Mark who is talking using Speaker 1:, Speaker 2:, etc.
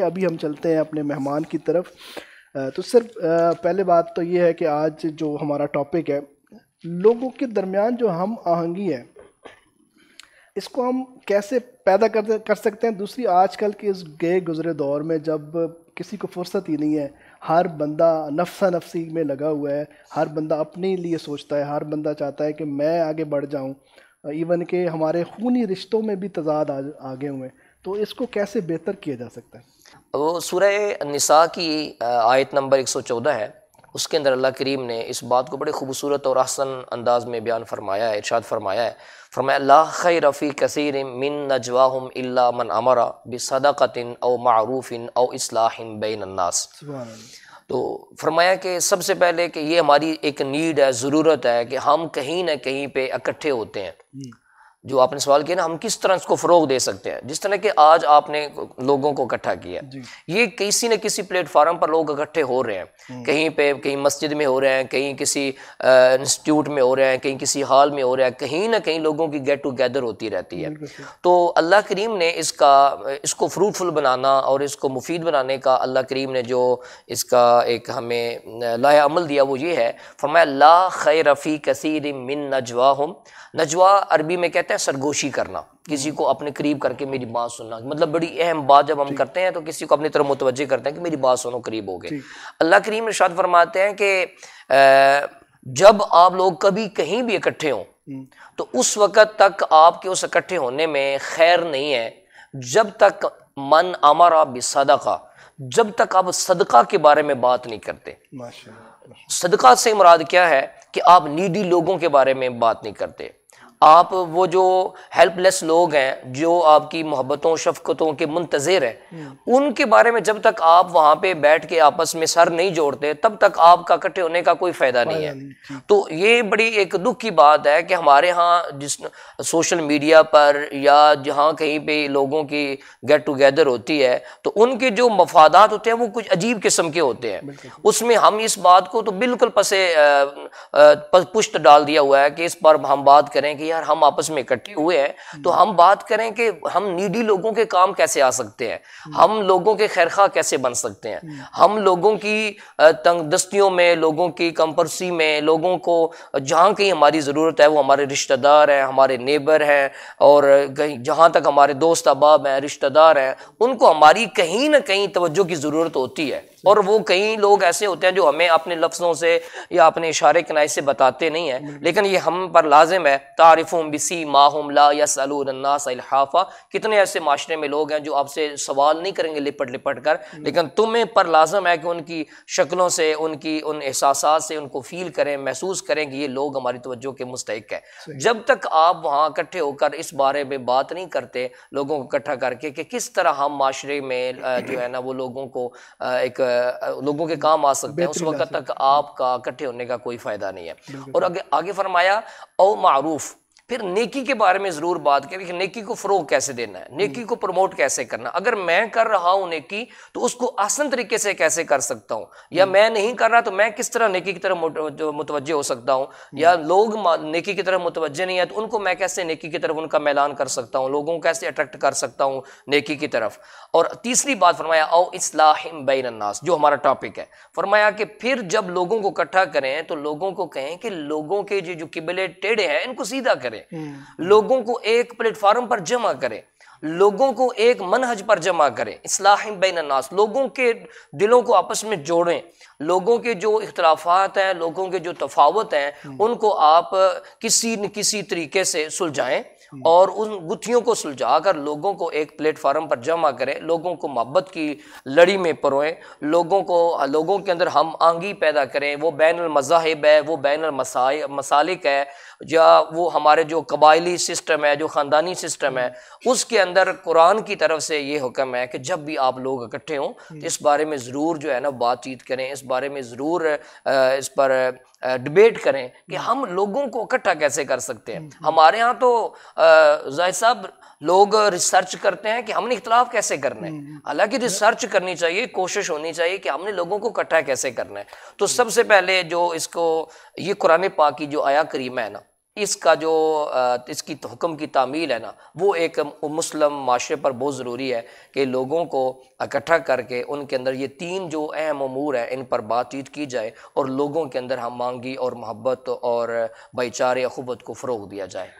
Speaker 1: अभी हम चलते हैं अपने मेहमान की तरफ़। तो सर पहले बात तो ये है कि आज जो हमारा टॉपिक है लोगों के दरमियान जो हम आहंगी है इसको हम कैसे पैदा कर कर सकते हैं? दूसरी आजकल के इस गए गुजरे दौर में जब किसी को फुर्सत ही नहीं है हर बंदा नफसा नफसी में लगा हुआ है हर बंदा अपने लिए सोचता है हर बंदा चाहता है कि मैं आगे बढ़ जाऊँ इवन के हमारे खूनी रिश्तों में भी तजाद आ, आगे हुए हैं। तो इसको कैसे बेहतर किया जा सकता है?
Speaker 2: वो सूरह निसा की आयत नंबर 114 है। उसके अंदर अल्लाह करीम ने इस बात को बड़े खूबसूरत और आसन अंदाज में बयान फरमाया है इरशाद फरमाया है। फरमाया ला खै रफ़ी कसर मिन नजवाहम इल्ला मन अमरा बिसदक़तिन औ मारूफ़िन औ इसलाहिन बैन अन्नास। तो फरमाया कि सबसे पहले कि ये हमारी एक नीड है ज़रूरत है कि हम कहीं ना कहीं पे इकट्ठे होते हैं। हम्म। जो आपने सवाल किया ना हम किस तरह इसको फ़रोग दे सकते हैं? जिस तरह के आज आपने लोगों को इकट्ठा किया। ये किसी न किसी प्लेटफार्म पर लोग इकट्ठे हो रहे हैं। हम्म। कहीं पे कहीं मस्जिद में हो रहे हैं कहीं किसी इंस्टीट्यूट में हो रहे हैं कहीं किसी हॉल में हो रहे हैं कहीं ना कहीं लोगों की गेट टुगेदर होती रहती है। तो अल्लाह करीम ने इसका इसको फ्रूटफुल बनाना और इसको मुफीद बनाने का अल्लाह करीम ने जो इसका एक हमें लाया अमल दिया वो ये है फरमाया ला खै रफ़ी कसीर मिन नजवा नजवा अरबी में कहते हैं सरगोशी करना किसी को अपने करीब करके मेरी बात सुनना। मतलब बड़ी अहम बात जब हम करते हैं तो किसी को अपनी तरफ़ मुतवजह करते हैं कि मेरी बात सुनो करीब हो गए। अल्लाह करीम इरशाद फरमाते हैं कि जब आप लोग कभी कहीं भी इकट्ठे हों हम्म। तो उस वक़्त तक आपके उस इकट्ठे होने में खैर नहीं है। जब तक मन अमरा बिसदका जब तक आप सदका के बारे में बात नहीं करते। सदका से मुराद क्या है कि आप नीडी लोगों के बारे में बात नहीं करते। आप वो जो हेल्पलेस लोग हैं जो आपकी मोहब्बतों शफकतों के मुंतजर हैं उनके बारे में जब तक आप वहाँ पे बैठ के आपस में सर नहीं जोड़ते तब तक आपका इकट्ठे होने का कोई फ़ायदा नहीं है। तो ये बड़ी एक दुख की बात है कि हमारे यहाँ जिस सोशल मीडिया पर या जहाँ कहीं पे लोगों की गेट टुगेदर होती है तो उनके जो मफादात होते हैं वो कुछ अजीब किस्म के होते हैं। उसमें हम इस बात को तो बिल्कुल पसे पुष्ट डाल दिया हुआ है कि इस पर हम बात करें कि यार हम आपस में इकट्ठे हुए हैं तो हम बात करें कि हम नीडी लोगों के काम कैसे आ सकते हैं? हम लोगों के खैरखा कैसे बन सकते हैं? हम लोगों की तंगदस्तियों में लोगों की कंपरसी में लोगों को जहाँ कहीं हमारी ज़रूरत है वो हमारे रिश्तेदार हैं हमारे नेबर हैं और कहीं जहाँ तक हमारे दोस्त अहबाब हैं रिश्तेदार हैं उनको हमारी कहीं ना कहीं तवज्जो की ज़रूरत होती है। और वो कई लोग ऐसे होते हैं जो हमें अपने लफ्ज़ों से या अपने इशारे कनाई से बताते नहीं हैं लेकिन ये हम पर लाजिम है तारिफ़ुम बिसी माहम ला या सलून्नाफा कितने ऐसे माशरे में लोग हैं जो आपसे सवाल नहीं करेंगे लिपट लिपट कर लेकिन तुम्हें पर लाजम है कि उनकी शक्लों से उनकी उन एहसास से उनको फील करें महसूस करें कि ये लोग हमारी तवज्जो के मुस्तक है। जब तक आप वहाँ इकट्ठे होकर इस बारे में बात नहीं करते लोगों को इकट्ठा करके कि किस तरह हम माशरे में जो है ना वो लोगों को एक लोगों के काम आ सकते हैं उस वक्त तक आपका इकट्ठे होने का कोई फ़ायदा नहीं है। और आगे आगे फरमाया ओ मारूफ। फिर नेकी के बारे में ज़रूर बात करें कि नेकी को फरोग कैसे देना है नेकी को प्रमोट कैसे करना अगर मैं कर रहा हूँ नेकी तो उसको आसान तरीके से कैसे कर सकता हूँ? या मैं नहीं कर रहा तो मैं किस तरह नेकी की तरफ़ मुतवजह हो सकता हूँ? या लोग नेकी की तरफ़ मुतवजह नहीं है तो उनको मैं कैसे नेकी की तरफ़ उनका मैलान कर सकता हूँ? लोगों को कैसे अट्रैक्ट कर सकता हूँ नेकी की तरफ़? और तीसरी बात फरमाया ओ इसलाहिम बैनन्नास जो हमारा टॉपिक है। फरमाया कि फिर जब लोगों को इकट्ठा करें तो लोगों को कहें कि लोगों के जो किबले टेढ़े हैं इनको सीधा करें। हम्म। लोगों को एक प्लेटफॉर्म पर जमा करें लोगों को एक मनहज पर जमा करें इसलाहिम बैनन्नास लोगों के दिलों को आपस में जोड़ें लोगों के जो इख्तलाफात हैं लोगों के जो तफावत हैं हम्म। उनको आप किसी न किसी तरीके से सुलझाएँ। और उन गुत्थियों को सुलझा कर लोगों को एक प्लेटफार्म पर जमा करें लोगों को मोहब्बत की लड़ी में परोएँ लोगों को लोगों के अंदर हम आंगी पैदा करें वो बैन मज़ाहिब है वो बैन मसालिक है या वो हमारे जो कबायली सिस्टम है जो ख़ानदानी सिस्टम है उसके अंदर कुरान की तरफ़ से ये हुक्म है कि जब भी आप लोग इकट्ठे हों तो इस बारे में ज़रूर जो है ना बातचीत करें इस बारे में ज़रूर इस पर डिबेट करें कि हम लोगों को इकट्ठा कैसे कर सकते हैं। हमारे यहाँ तो ज़ाहिर साहब लोग रिसर्च करते हैं कि हमने इख्तलाफ कैसे करना है। हालाँकि रिसर्च करनी चाहिए कोशिश होनी चाहिए कि हमने लोगों को इकट्ठा कैसे करना है। तो सबसे पहले जो इसको ये कुरान पाक की जो आया करीमा है ना इसका जो इसकी हुक्म की तामील है ना वो एक मुस्लिम माशरे पर बहुत ज़रूरी है कि लोगों को इकट्ठा करके उनके अंदर ये तीन जो अहम अमूर हैं इन पर बातचीत की जाए और लोगों के अंदर हम मांगी और मोहब्बत और भाईचारे अखुबत को फ़रोग दिया जाए।